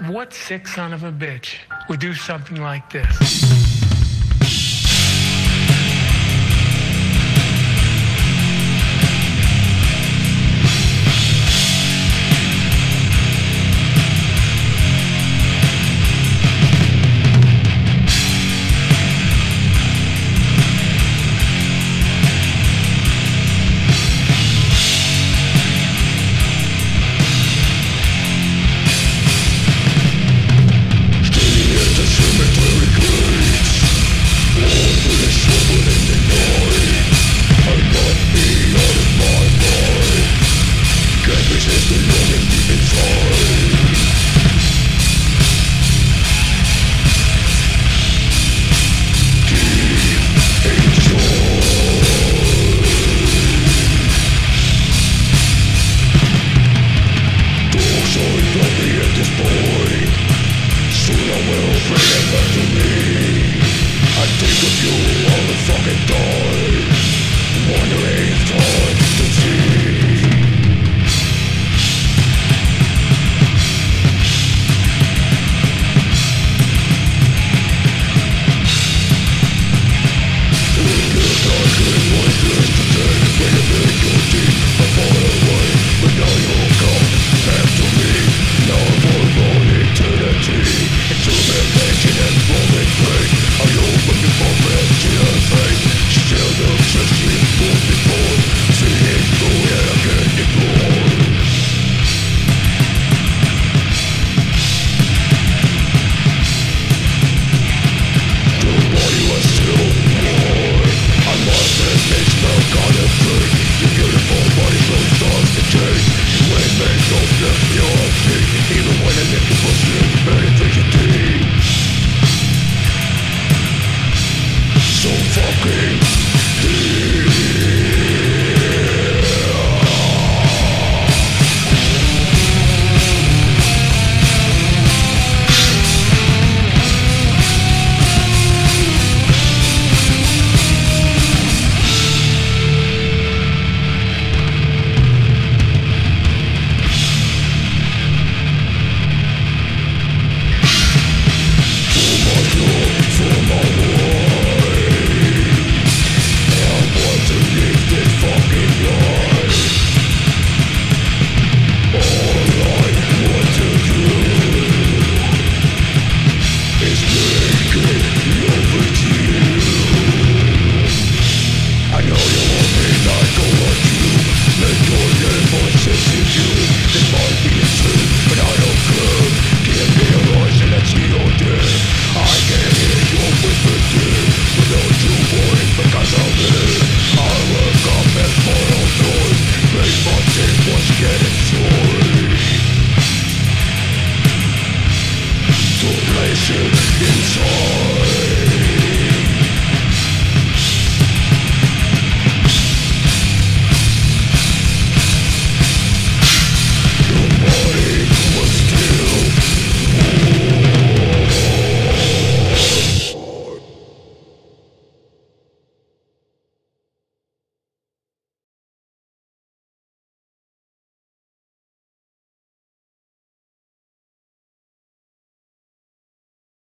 What sick son of a bitch would do something like this? Isolation It's all